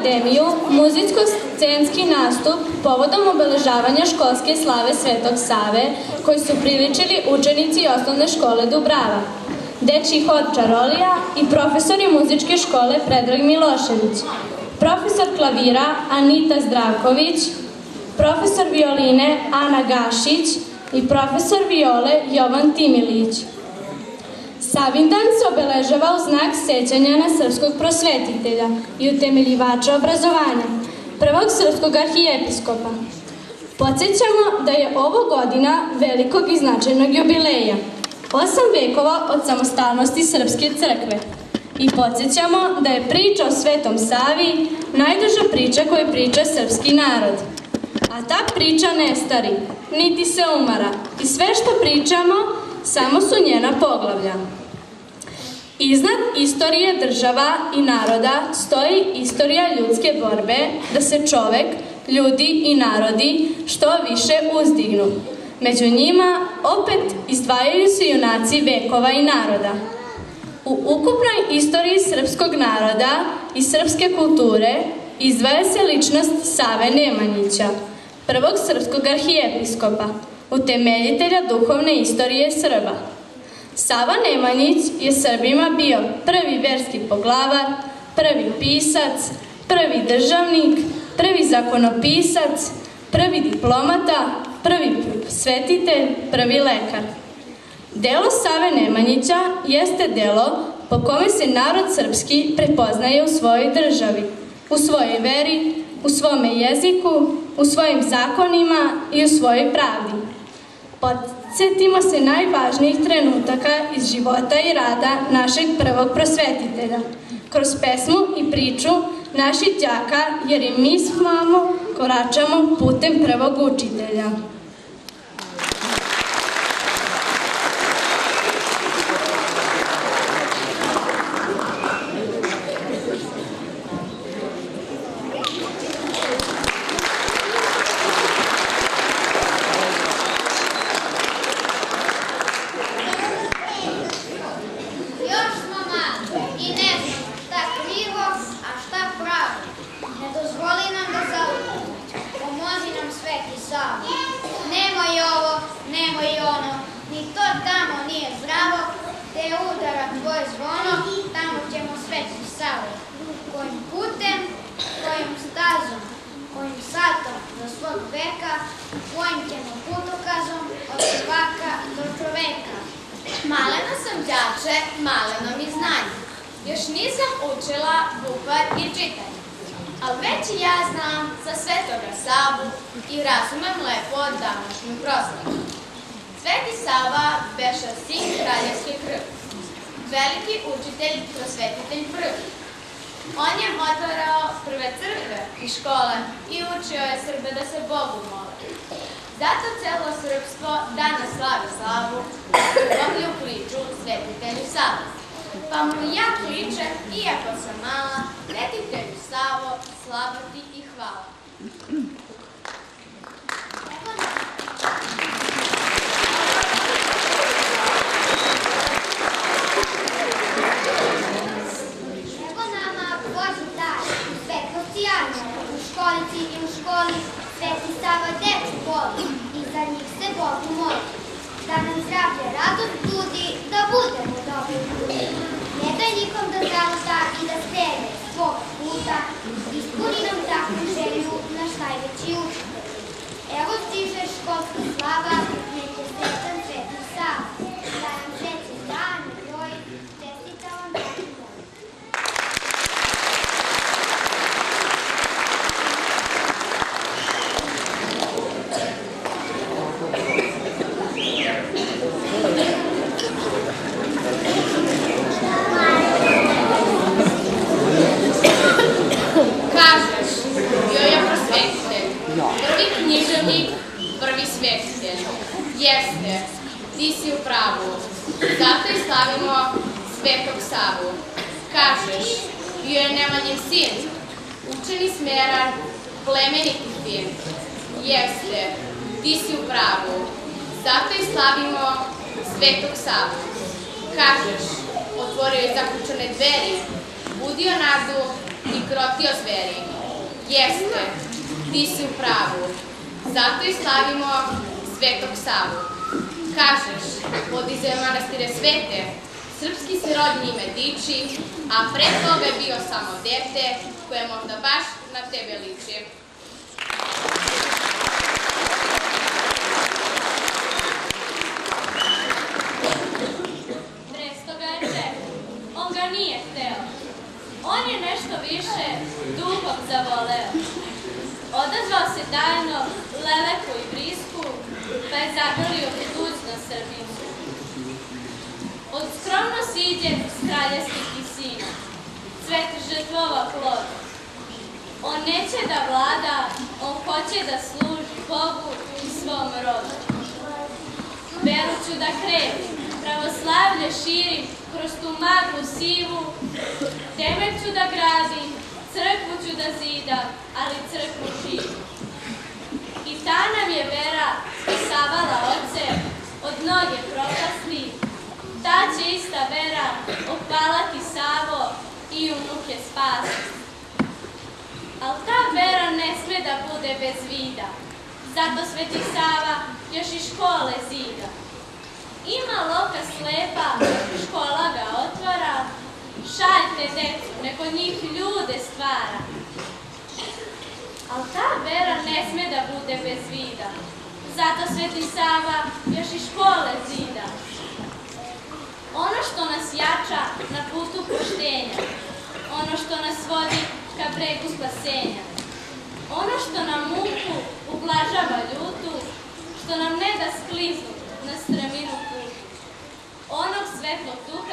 akademiju, muzicko-scenski nastup povodom obeležavanja školske slave Svetog Save, koji su priličili učenici osnovne škole Dubrava, dečji hod Čarolija i profesori muzičke škole Predrag Milošević, profesor klavira Anita Zdravković, profesor violine Ana Gašić i profesor viole Jovan Timilić. Savindan se obeležava u znak sećanja na srpskog prosvetitelja i utemeljivača obrazovanja, prvog srpskog arhijepiskopa. Podsećamo da je ovo godina velikog i značajnog jubileja, osam vekova od samostalnosti Srpske crkve. I podsjećamo da je priča o Svetom Savi najduža priča koju priča srpski narod. A ta priča ne stari, niti se umara. I sve što pričamo samo su njena poglavlja. Iznad istorije država i naroda stoji istorija ljudske borbe da se čovek, ljudi i narodi što više uzdignu. Među njima opet izdvajaju se junaci vekova i naroda. U ukupnoj istoriji srpskog naroda i srpske kulture izdvaja se ličnost Save Nemanjića, prvog srpskog arhijepiskopa, utemeljitelja duhovne istorije Srba. Sava Nemanjić je Srbima bio prvi verski poglavar, prvi pisac, prvi državnik, prvi zakonopisac, prvi diplomata, prvi svetitelj, prvi lekar. Delo Save Nemanjića jeste delo po kome se narod srpski prepoznaje u svojoj državi, u svojoj veri, u svome jeziku, u svojim zakonima i u svojoj pravdi. Podsjetimo se najvažnijih trenutaka iz života i rada našeg prvog prosvetitelja, kroz pesmu i priču naših đaka, jer i mi s mamom koračamo putem prvog učitelja. udara tvoje zvono, tamo ćemo sreći save. Kojim putem, kojim stazom, kojim satom do svog veka, kojim ćemo putokazom od svaka do čoveka. Malena sam djače, maleno mi znanje. Još nisam učila bukvar i čitanje. Al već i ja znam za svetoga Savu i razumem lepo današnju proslavu. Sveti Sava beša sin kraljevski krv veliki učitelj, prosvetitelj prvi. On je motorao prve crkve i škole i učio je Srbe da se Bogu mole. Zato celo srpstvo danas slavi slavu Boglju priču svetitelju Savu. Pa mu ja priče, iako sam mala, netitelju Savo, slava ti i hvala. voli, sveti Sava deču voli i za njih se Bogu moli. Da nam zdravlje radost budi, da budemo dobri ljudi. Ne daj nikom da zaluta i da skrene svog puta, ispuni nam takvu želju nešto više duhom zavoleo. Odazvao se tajno leleku i brisku, pa je zagrlio budućno Srbiju. Od skromno siđe s kraljevskih kisina, cvet žrtvova plod. On neće da vlada, on hoće da služi Bogu i svom rodu. Veru ću da krenim, pravoslavlje širim kroz tu maglu sivu, temelj ću da gradim, crkvu ću da zidam, ali crkvu živu. I ta nam je vera spisavala oce od noge propasni, ta će ista vera opalati Savo i unuke spasiti. Al ta vera ne sme da bude bez vida, zato Sveti Sava još i škole zidam. Ima loka slepa, škola ga otvara, šaljte decu, neko njih ljude stvara. Al ta vera ne sme da bude bez vida, zato Sveti Sava još i škole zida. Ono što nas jača na putu poštenja, ono što nas vodi ka bregu spasenja, ono što nam muku ublažava ljutu, što nam ne da skliznu na straminu putu onog svetlog duha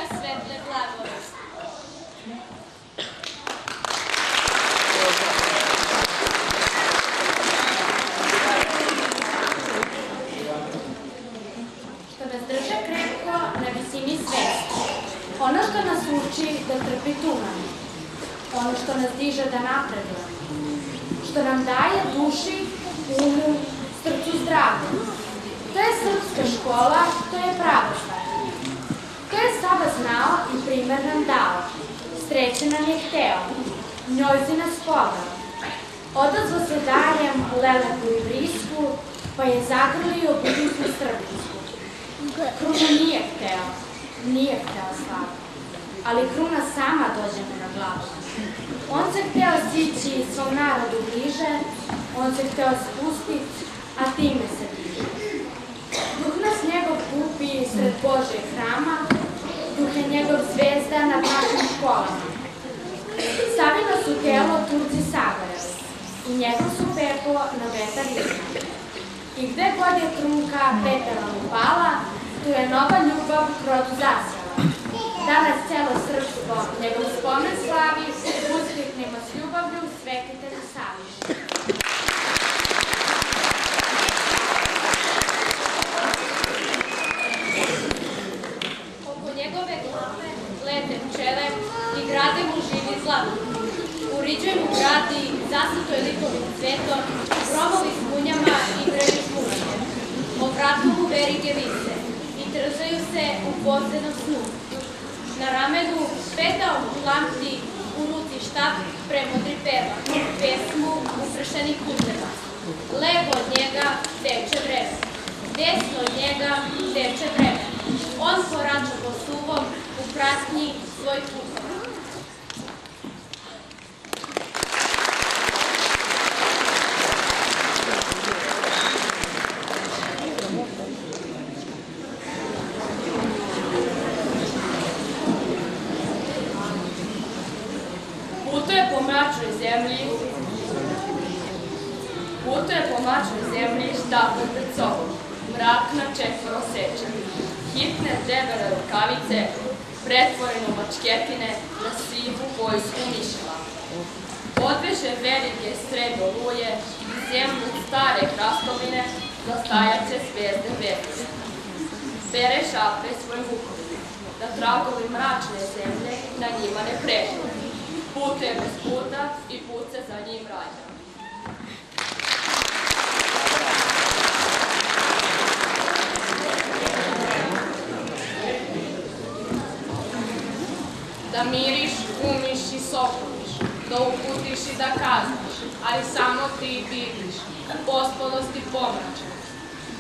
da miriš, umiš i sokoliš, da uputiš i da kazniš, ali samo ti vidiš, u pospolosti pomrača.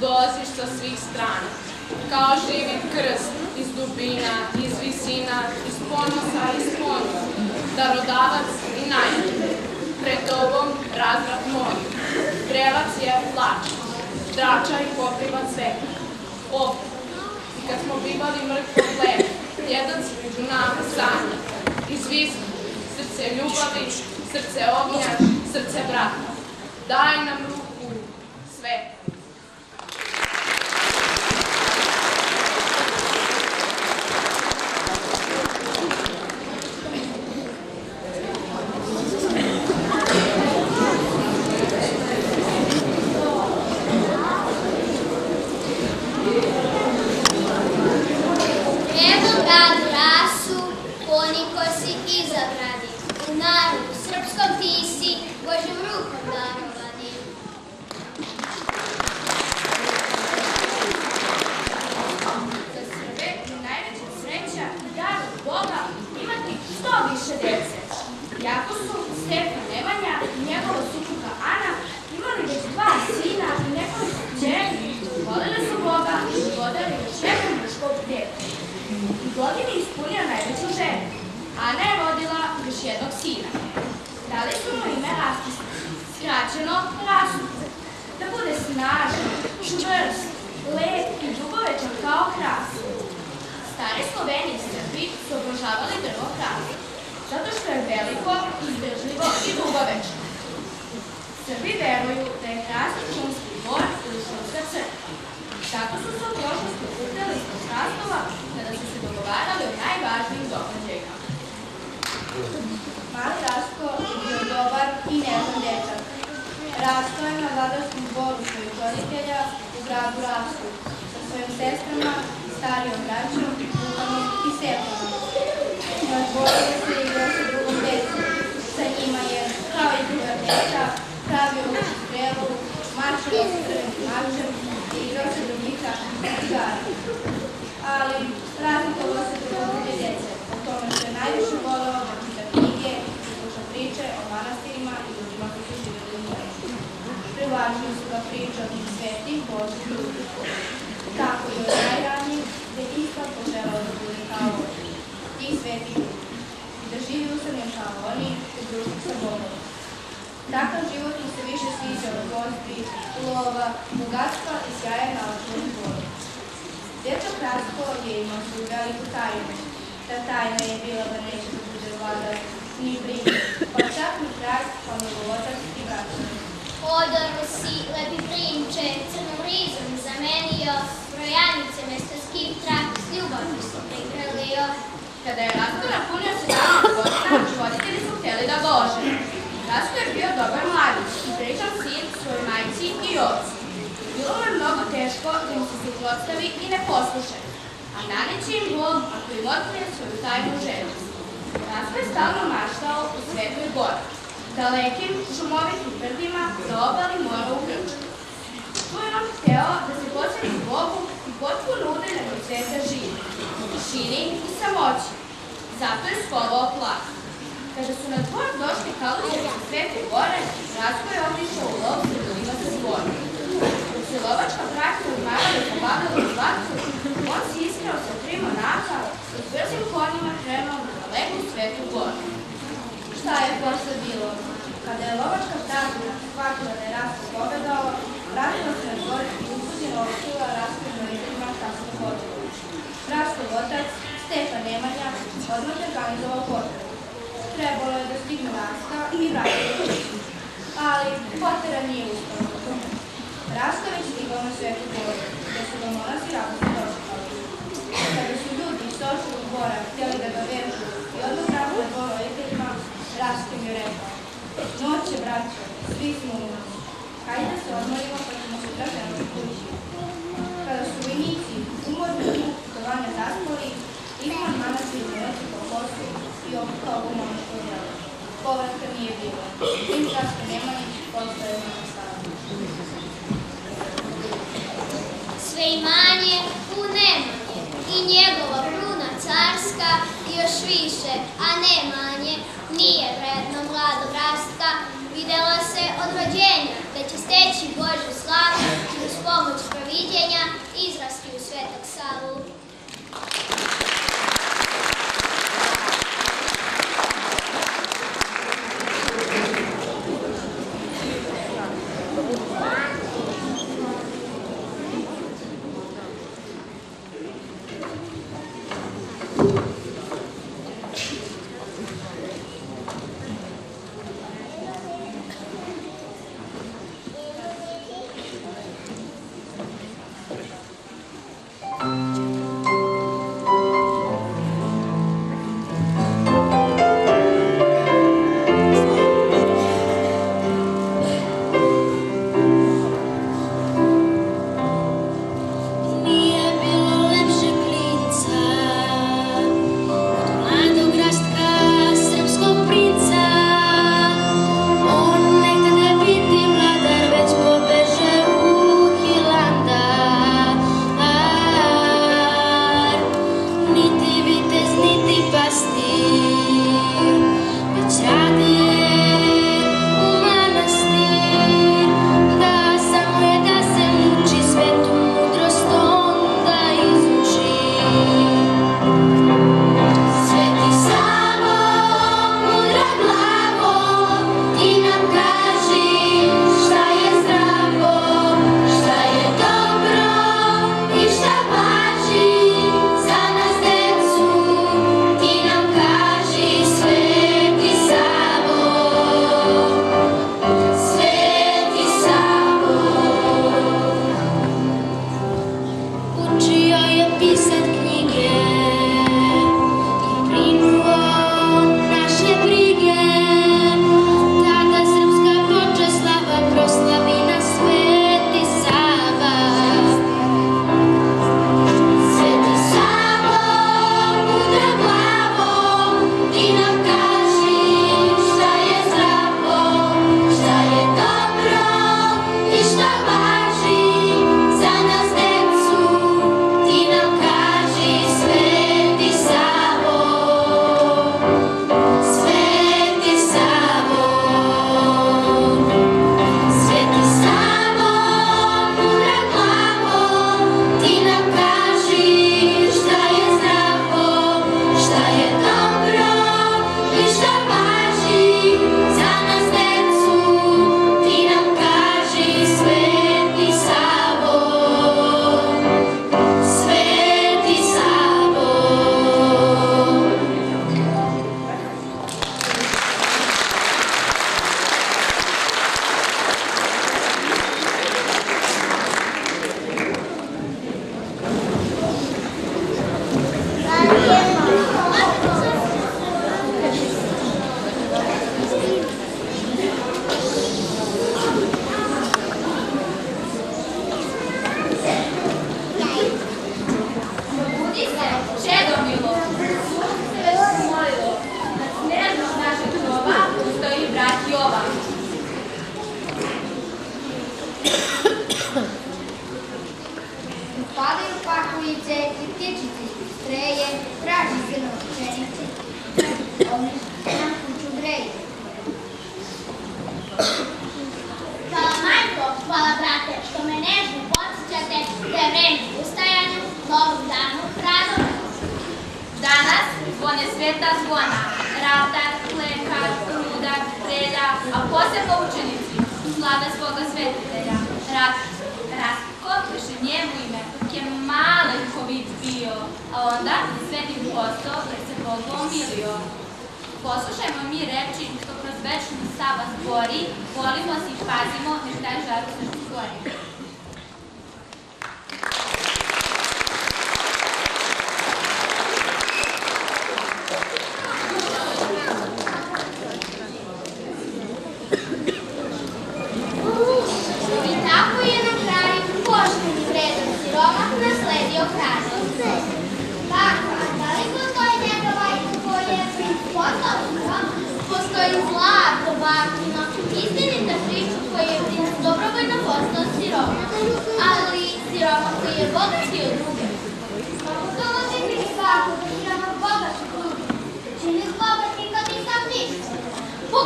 Dolaziš sa svih strana, kao živi krst, iz dubina, iz visina, iz ponosa, iz ponosa, darodavac i najbolji. Pred tobom razvrat moj, prelac je plač, drača i pokriva cveta. Opet, i kad smo bivali mrtvo hleb, jedan među nama sanja, srce ljubavi, srce ognja, srce brata. Daj nam ruku, sveta. Evo gradu rasu, oni ko si izabrani. U narodu srpskom ti si Božjom rukom darovani. Za Srbe je najveća sreća i dar od Boga imati što više dece. Jako su Stefan Nemanja i njegova supruga Ana imali već dva sina i nekoliko kćeri, volili su Boga i vodali još jedno muškog dete. U godini ispunio najveću ženu. Ana je rodila još jednog sina. Dali su mu ime Rastis, skraćeno Rastus, da bude snažan, čvrst, lep i dugovečan kao hrast. Stari Sloveni i Srbi su obožavali drvo hrasta, zato što je veliko, izdržljivo i dugovečno. Srbi veruju da je hrast šumski dvor ili šumska crkva. Tako su se u prošlosti okupljali ispod hrastova kada su se dogovarali o najvažnijim događajima. Mali Rasko je dobar i nežan dečak. Rasto je na vladarskom dvoru svojih roditelja u gradu Rasku sa svojim sestrama, starijom braćom, Lukanom i. Na dvoru je se igrao sa drugom decom. Sa njima je, kao i druga deca, pravio uči strelu, maršao sa crvenim mačem i igrao se drugika igara. Ali razlikovao se od druge dece, po tome što je najviše voleo da knjige i sluša priče o manastirima i ljudima koji su njoj. Privlačili su ga o tim svetim Božih ljudi. Tako i od najranijih detinjstva poželao da bude kao oni. Ti sveti ljudi. Da živi usamljen kao oni u društvu sa Bogom. Takav život mu se više sviđa od gozbi, lova, bogatstva i sjaja naučnog dvora. Dečak Rasko je imao svoju veliku tajnu. Ta tajna je bila da neće da bude vladar ni briga, pa čak ni kralj, pa njegov otac i braća. Odoro si, lepi prinče, crnom rizom zamenio, brojanice mesto s ljubavno se prigrlio. Kada je Rasto napunio 17 godina, roditelji su hteli da ožene. Rasto je bio dobar mladić i pričan sin svojoj majci i ocu. Bilo mu je mnogo teško da im se suprotstavi i ne posluše, a naneće im Bog ako im otkrije svoju tajnu ženu. Rasto je stalno maštao u svetoj gori, dalekim šumovitim brdima za obali mora u. Tu je on hteo da se posveti Bogu i potpuno udaljen od sveta u tišini i samoći. Zato je skovao plak. Kada su na dvor došli kaluđeri sa Svete gore, Rasko je otišao u lov sa ljudima sa dvora. Dok se lovačka praksa odmarala i zabavljala u zlatcu, on se iskrao sa tri monaka i s brzim konjima krenuo na daleku Svetu goru. Šta je posle bilo? Kada je lovačka prazna shvatila da je Rasko pobedao, vratila se na dvor i uzbuđeno otkrila Rasko i roditeljima šta se dogodilo. Raskov otac, Stefan Nemanja, odmah je organizovao potrebu. Trebalo je da stigne Raska i vratiti kući. Ali potera nije uspela. Rasko već stigao na svetu goru, gde su ga monasi radosno dočekali. Kada su ljudi iz Sočevog dvora htjeli da ga vežu i odmah vratili dvor roditeljima, Raško mi je rekao, noće, braćo, svi smo u nas. Hajde da se odmorimo pa ćemo sutra krenuti kući. Kada su vojnici umorni od mog putovanja zaspali, Igman manastir noći po poslu i opukao ovu monaško djelo. Povratka nije bilo. Tim Raško Nemanjić postoje u Novostavu. Sve imanje u Nemanje i njegova pruna carska još više, a ne manje, nije vredno mladog rasta, videla se od rođenja, da će steći Božu slavu i uz pomoć providjenja izrasti u svetog salu.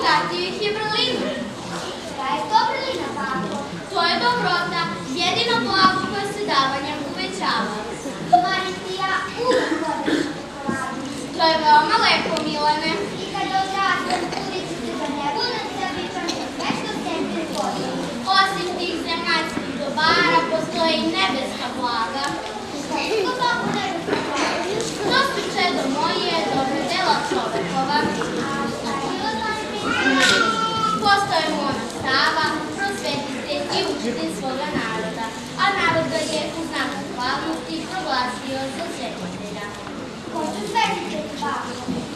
Bogatiji ih je vrlina. Šta je to vrlina, bako? To je dobrota, jedino blago koje se davanjem uvećava. Mari ti ja uvijek voliš čokoladu. To je veoma lepo, Milane. I kada odrastem, trudit ću se da ne budem sebičan za sve što sebi volim. Osim tih zemaljskih dobara, postoje i nebeska blaga. Kako tako ne bi se To su čedo moje, dobre dela čovekova. Sa onim Postoje Mona Sava, prosvetitelj i učitelj svoga naroda, a narod ga je u znak zahvalnosti proglasio za svetitelja. Ko su svetitelji, bako?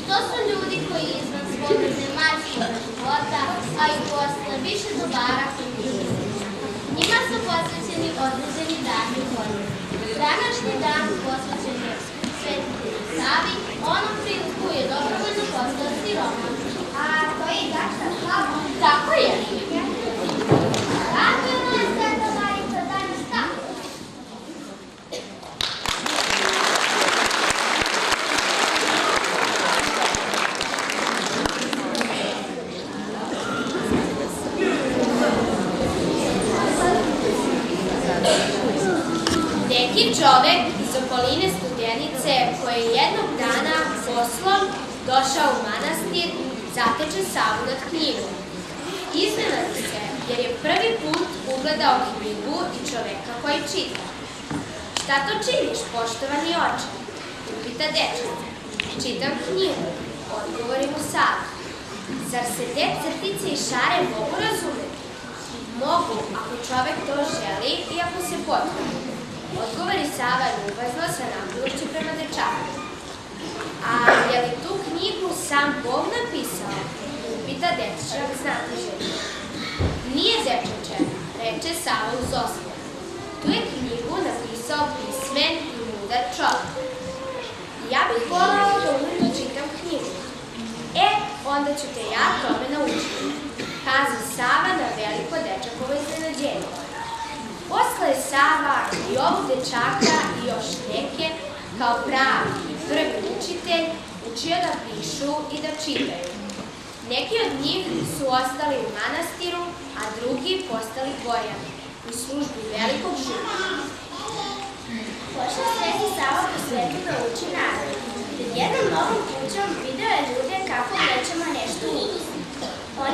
To su ljudi koji izvan svog zemaljskog života, a i posle više dobara koji. Njima su posvećeni određeni dani u godini. Današnji dan posvećen je svetitelju Savi, onom priliku je dobrovoljno postao siroma. A to je zašto slabo? Tako je. Radujemo je Sveta Marica tako. Neki čovek iz okoline Studenice koji je jednog dana poslom došao u manastir zateče Savu nad knjigom. Iznenadi se jer je prvi put ugledao knjigu i čoveka koji čita. Šta to činiš, poštovani oče? Upita dečak. Čitam knjigu, odgovori mu Sava. Zar se te crtice i šare mogu razumeti? Mogu, ako čovek to želi i ako se potrebi. Odgovori Sava ljubazno sa napilušću prema dečaku. A je li tu knjigu sam Bog napisao? Upita dečak znatiželj. Nije dečače, reče Sava uz osmeh. Tu je knjigu napisao pismen i mudar čovek. Ja bih volao da umem da čitam knjigu. E, onda ću te ja tome naučiti, kaza Sava na veliko dečakovo iznenađenje. Posle Sava i ovog dečaka i još neke, kao pravi i prvi učitelj, učio da pišu i da čitaju. Neki od njih su ostali u manastiru, a drugi postali bojani u službi velikog župa. Pošao Sveti Sava po svetu da uči narod. Pred jednom novom kućom video je ljude kako nećemo nešto uvijek. On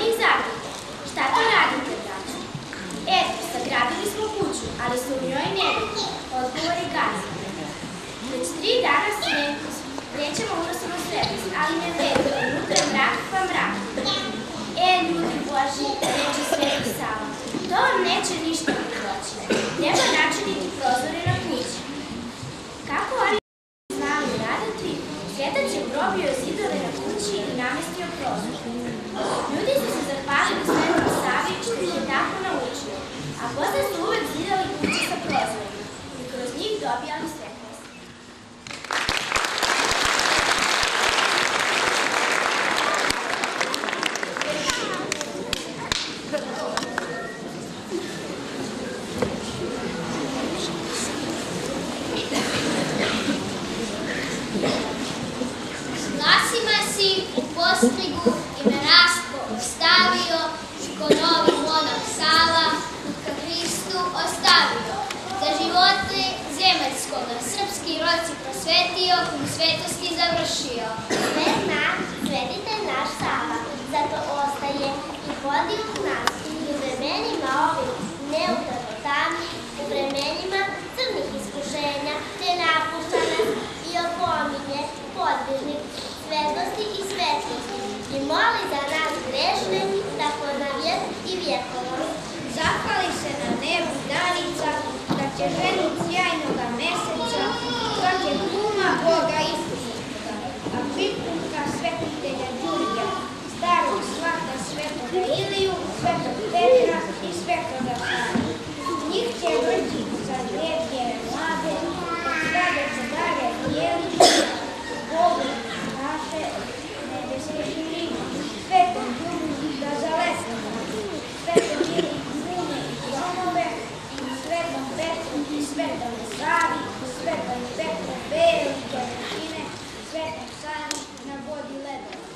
svetom Petru i svetom Savi, svetom Petru velike većine, svetom Savi na vodi ledova.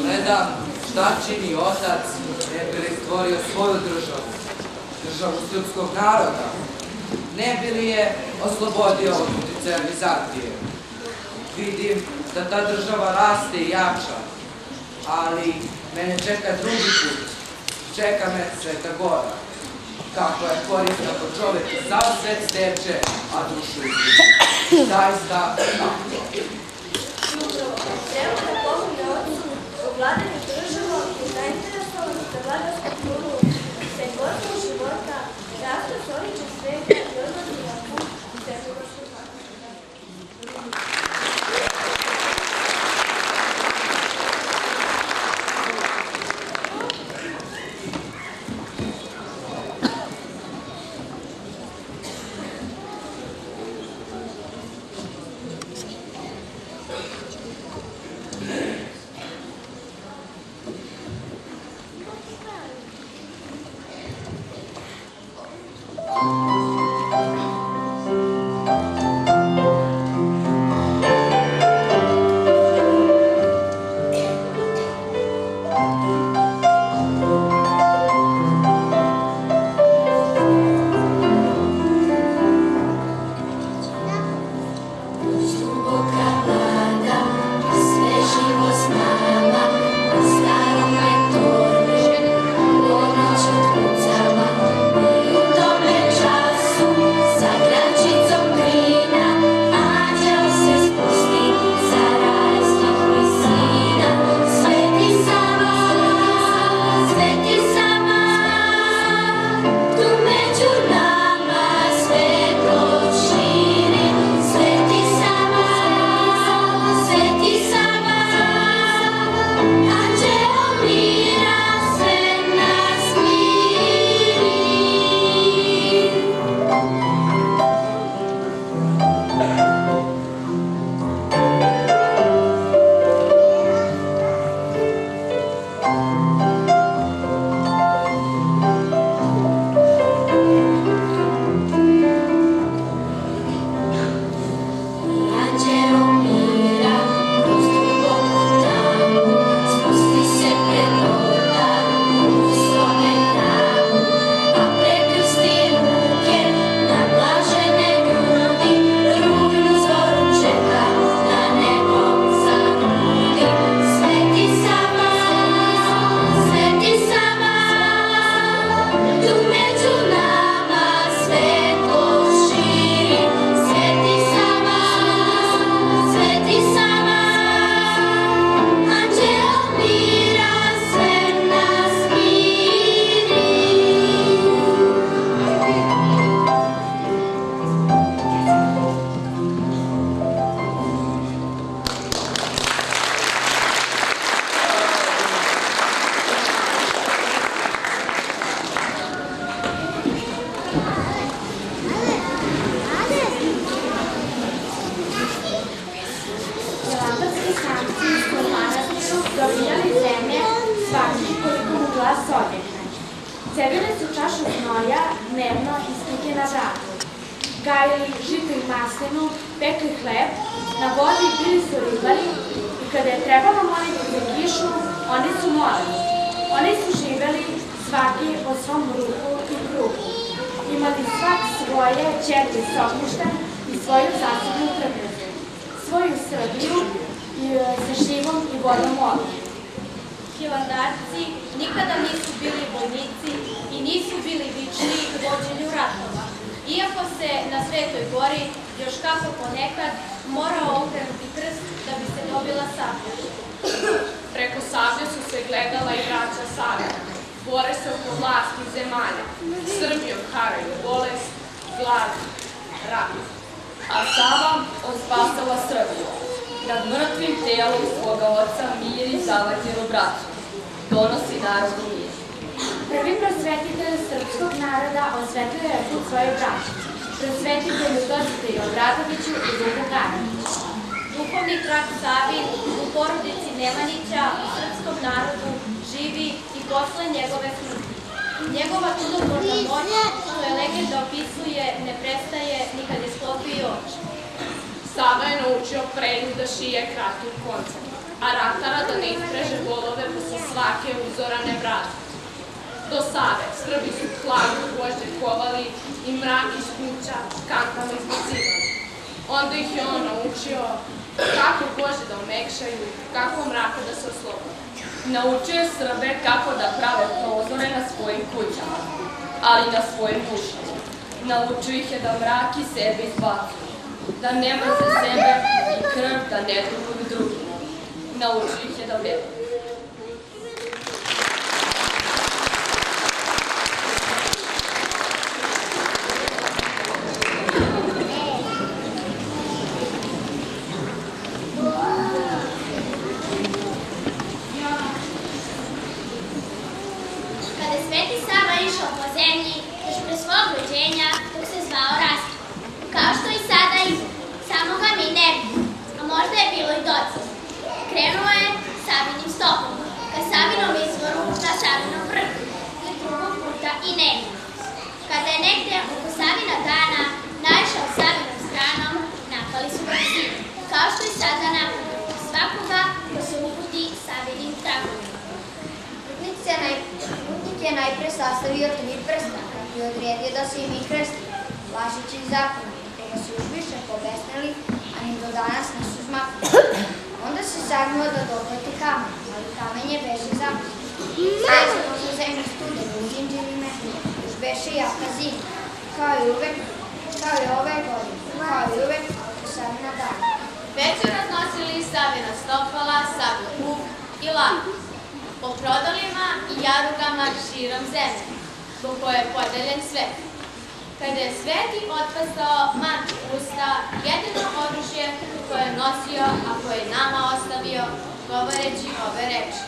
Gledam šta čini otac ne bi li stvorio svoju državu, državu srpskog naroda, ne bi li je oslobodio od uticaja Vizantije. Vidim da ta država raste i jača, ali mene čeka drugi put, čeka me Sveta Gora. Kako je korisna po čoveku, sav svet steče, a dušu izgubi. Zaista tako. Treba da pomogne ocu u vladanju državom i zainteresovan za vladarsku kulturu, Oh. Vlasti zemalja. Srbijom haraju bolest, glad, rat. A Sava ospasala Srbiju. Nad mrtvim telom svoga oca miri zavadjenu braću. Donosi narodu mir. Prvi prosvetitelj srpskog naroda osvetlio je svoje braće. Prosvetitelju Dositeju Obradoviću i Vuku Garaniću. Duhovni trak Savin u porodici Nemanjića u srpskom narodu živi i posle njegove smrti. Njegova čudotvorna moć, što je legenda opisuje, ne prestaje ni kad je sklopio oči. Sava je naučio prednju da šije kratkim koncem. a ratara da ne ispreže golove posle svake uzorane brade. Do Save Srbi su hladno gvožđe kovali i mrak iz kuća kantama izbacivali. Onda ih je on naučio kako gvožđe da omekšaju, kako mraka da se oslobode. Naučio je Srbe kako da prave prozore na svojim kućama, ali na svojim dušama. Naučio ih je da mraki sebe izbacuju, da ne mrze sebe i krv da ne trubuju drugima. Naučio ih je da veruju. Rođenja, dok se zvao Rasta. Kao što i sada ima, samo ga mi ne a možda je bilo i doći. Krenuo je Savinim stopom, ka Savinom izvoru, na Savinom vrhu, i drugog puta i nema. Kada je negde oko Savina dana naišao Savinom stranom, napali su ga psi, kao što i sada napadaju svakoga ko se uputi Savinim tragovima. Putnik, je najpre sastavio tri prsta, je odredio da se imi krsti, važeći zakon, te ga su još više pobesnili, a ni do danas nisu zmaknuli. Onda se sagnuo da dohvati kamen, ali kamen je beže zapustio. Svezano za zemlju studenu u zinđerime, još beše jaka zima, kao i uvek, kao i ove godine, kao i uvek, do sad na dan. Već su raznosili Savina stopala, sablju kuk i laku. Po prodolima i jarugama širom zemlje, po kojoj je podeljen svet. Kada je sveti otpastao mantu usta, jedino oružje koje je nosio, a koje je nama ostavio, govoreći ove reči.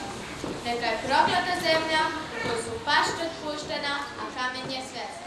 Neka je proklata zemlja, u kojoj su pašće otpuštena, a kamen je svestan.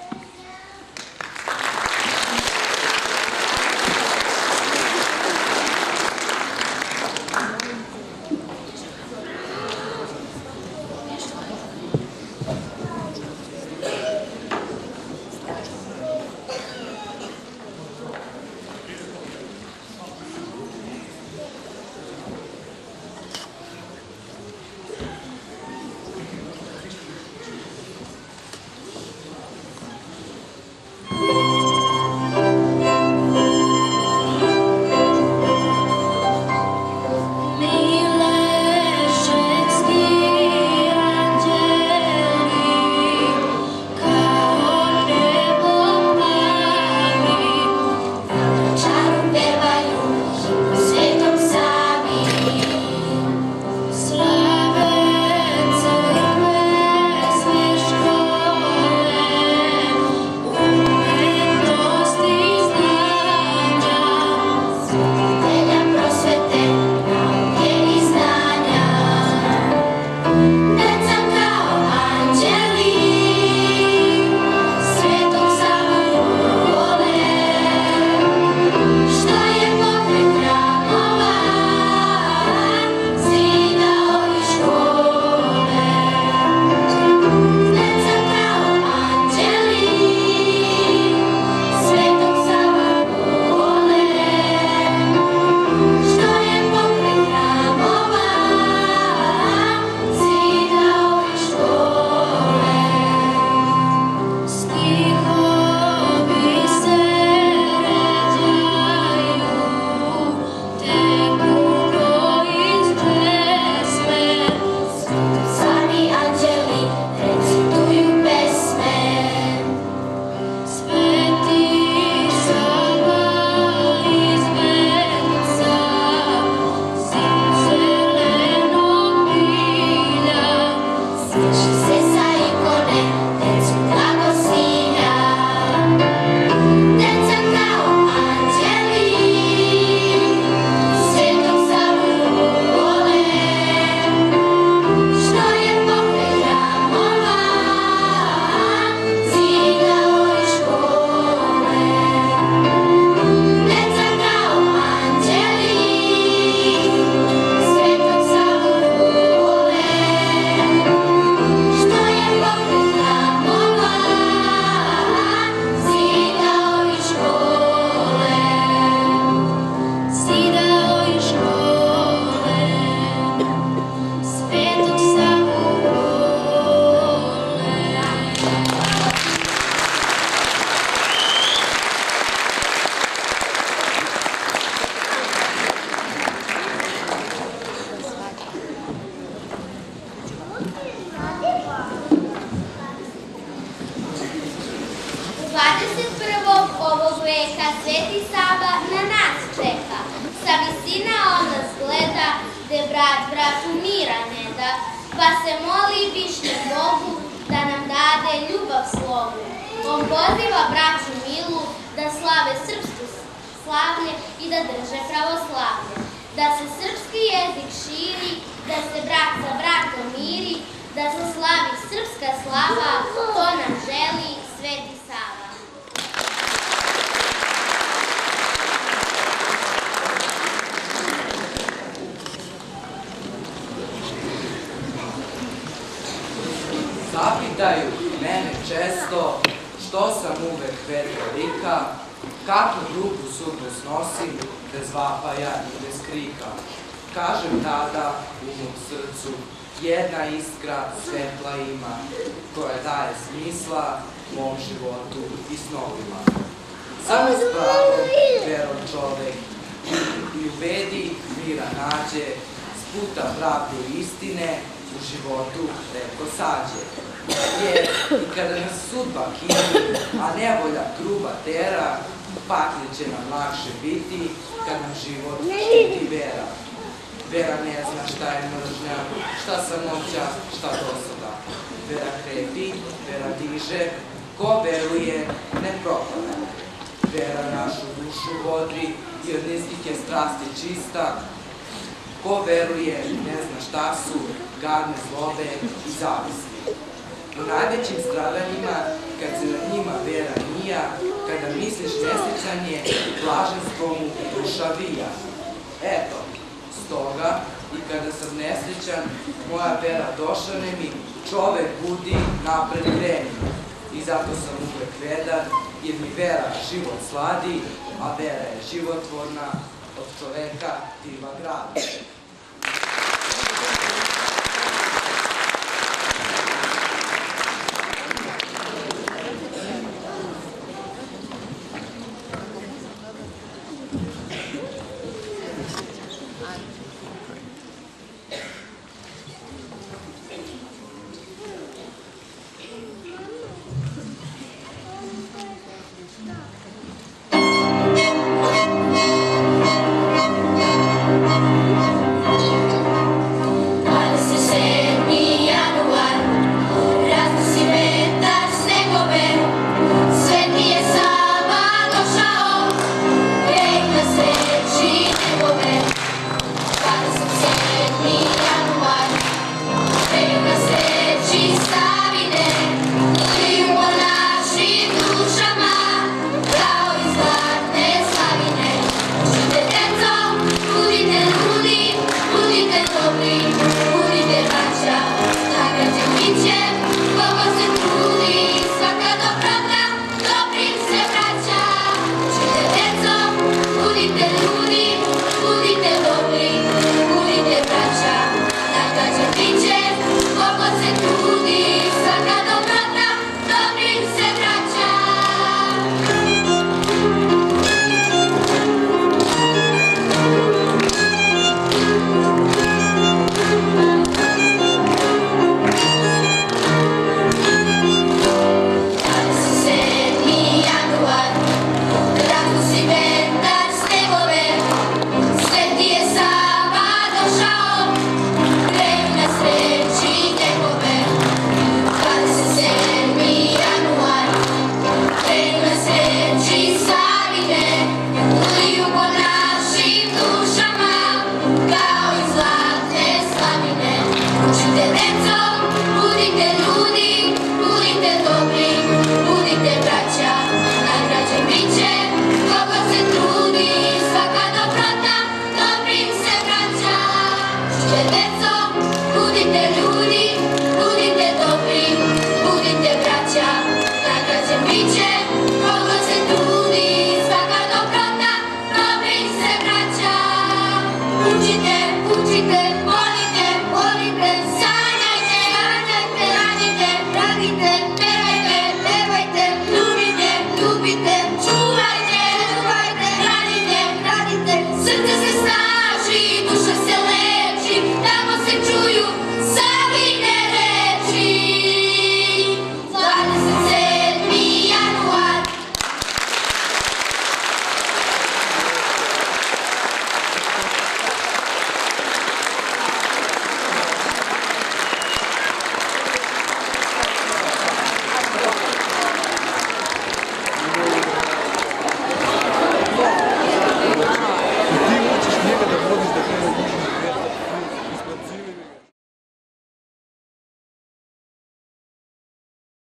Istine u životu retko sađe. Jer i kada nas sudba kini, a nevolja gruba tera, patnje će nam lakše biti kad nam život štiti vera. Vera ne zna šta je mržnja, šta samoća, šta dosada. Vera krepi, vera diže, ko veruje ne propane. Vera našu dušu bodri i od nistike strasti čista. Ko veruje ne zna šta su gadne zlobe i zavisni. U najvećim stradanjima, kad se na njima vera nija, kada misliš nesjećanje, blaženstvom duša vija. Eto, stoga, i kada sam nesrećan, moja vera došane mi, čovek budi, napred kreni. I zato sam uvek vedar, jer mi vera život sladi, a vera je životvorna, od čoveka diva grada.